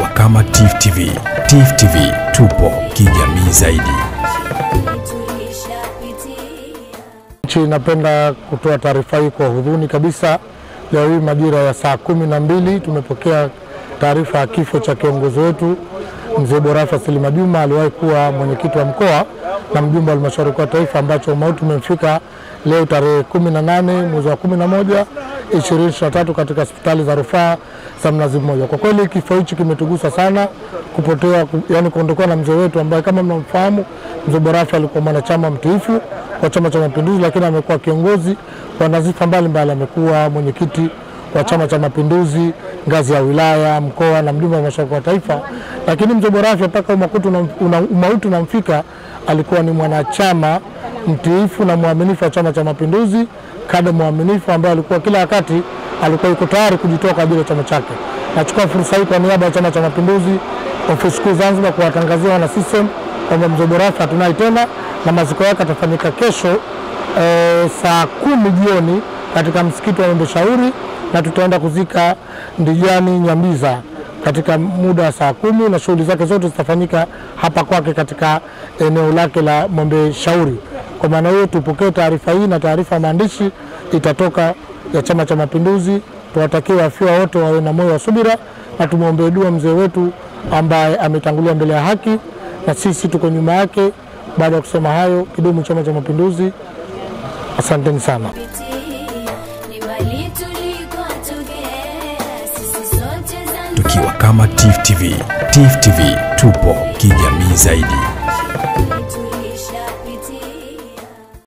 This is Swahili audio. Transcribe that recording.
kama Tif TV. Tif TV tupo kijamii zaidi. Nchi inapenda kutoa taarifa hii kwa huzuni kabisa. Leo hii majira ya saa kumi na mbili tumepokea taarifa ya kifo cha kiongozi wetu mzee Borafa Silima Juma, aliwahi kuwa mwenyekiti wa mkoa na mjumbe wa halmashauri kuu taifa, ambacho mauti umemfika leo tarehe kumi na nane mwezi wa kumi na moja ishirini na tatu katika hospitali za rufaa za Mnazi Mmoja. Kwa kweli kifo hichi kimetugusa sana, kupotea yani kuondokewa na mzee wetu ambaye kama mnamfahamu mzee Borafa alikuwa mwanachama mtiifu wa Chama cha Mapinduzi, lakini amekuwa kiongozi wa nazifa mbalimbali. Amekuwa mwenyekiti wa Chama cha Mapinduzi ngazi ya wilaya, mkoa na mjumbe wa halmashauri ya taifa. Lakini mzee Borafa mpaka umauti unamfika, alikuwa ni mwanachama mtiifu na mwaminifu wa Chama cha Mapinduzi, kada mwaminifu ambaye alikuwa kila wakati alikuwa yuko tayari kujitoa kwa ajili ya chama chake. Nachukua fursa hii kwa niaba ya Chama cha Mapinduzi ofisi kuu Zanzibar kuwatangazia wana CCM kwamba mzee hatunaye tena na maziko yake atafanyika kesho e, saa kumi jioni katika msikiti wa Mwembe Shauri na tutaenda kuzika Ndijani Nyambiza katika muda wa saa kumi na shughuli zake zote zitafanyika hapa kwake katika eneo lake la Mwembe Shauri. Kwa maana hiyo tupokee taarifa hii na taarifa maandishi itatoka ya Chama cha Mapinduzi. Tuwatakie wafiwa wote wawe na moyo wa subira na tumwombee dua mzee wetu ambaye ametangulia mbele ya haki na sisi tuko nyuma yake. Baada ya kusema hayo, kidumu Chama cha Mapinduzi! Asanteni sana. Tukiwa kama TIFF TV. TIFF TV tupo kijamii zaidi.